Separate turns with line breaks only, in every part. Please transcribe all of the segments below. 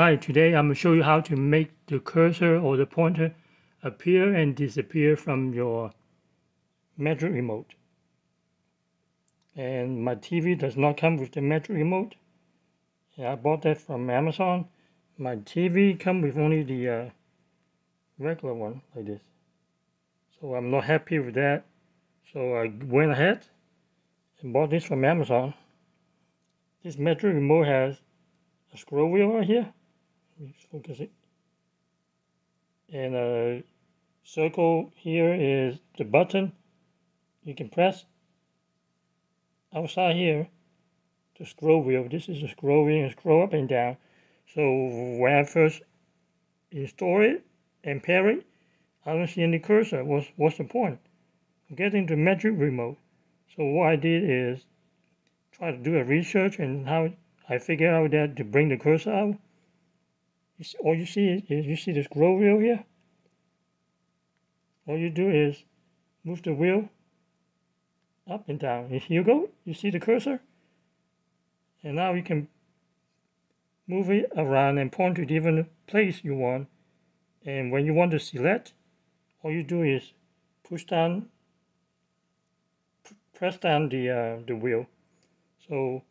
Hi, today I'm going to show you how to make the cursor or the pointer appear and disappear from your Magic Remote. And my TV does not come with the Magic Remote. Yeah, I bought that from Amazon. My TV come with only the uh, regular one like this. So I'm not happy with that. So I went ahead and bought this from Amazon. This Magic Remote has a scroll wheel right here focus it. And a circle here is the button you can press outside here the scroll wheel. This is a scroll wheel scroll up and down. So when I first install it and pair it, I don't see any cursor. What's, what's the point? I'm getting the magic remote. So what I did is try to do a research and how I figured out that to bring the cursor out all you see is you see this scroll wheel here. All you do is move the wheel up and down. Here you go. You see the cursor? And now you can move it around and point to different place you want. And when you want to select, all you do is push down, press down the uh, the wheel. So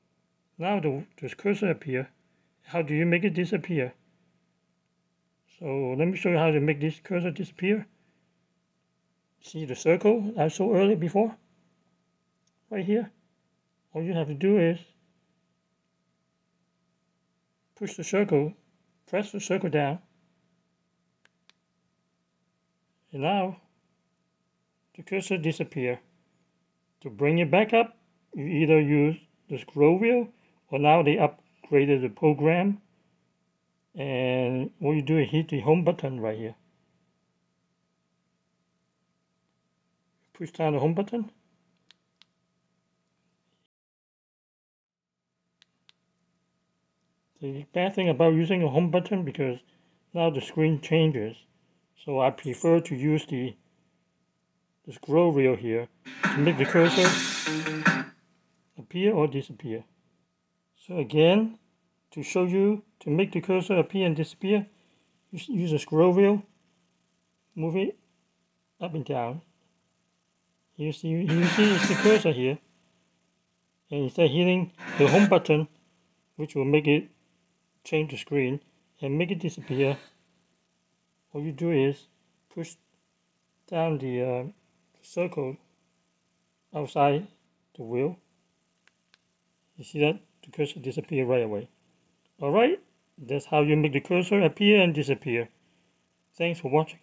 now the, the cursor appear. How do you make it disappear? So let me show you how to make this cursor disappear. See the circle I saw earlier before? Right here. All you have to do is push the circle, press the circle down. And now the cursor disappear. To bring it back up, you either use the scroll wheel or now they upgraded the program and what you do is hit the home button right here. Push down the home button. The bad thing about using a home button because now the screen changes so I prefer to use the the scroll wheel here to make the cursor appear or disappear. So again to show you to make the cursor appear and disappear. Use a scroll wheel move it up and down. You see you see it's the cursor here. And instead hitting the home button which will make it change the screen and make it disappear all you do is push down the uh, circle outside the wheel. You see that? The cursor disappear right away Alright, that's how you make the cursor appear and disappear. Thanks for watching.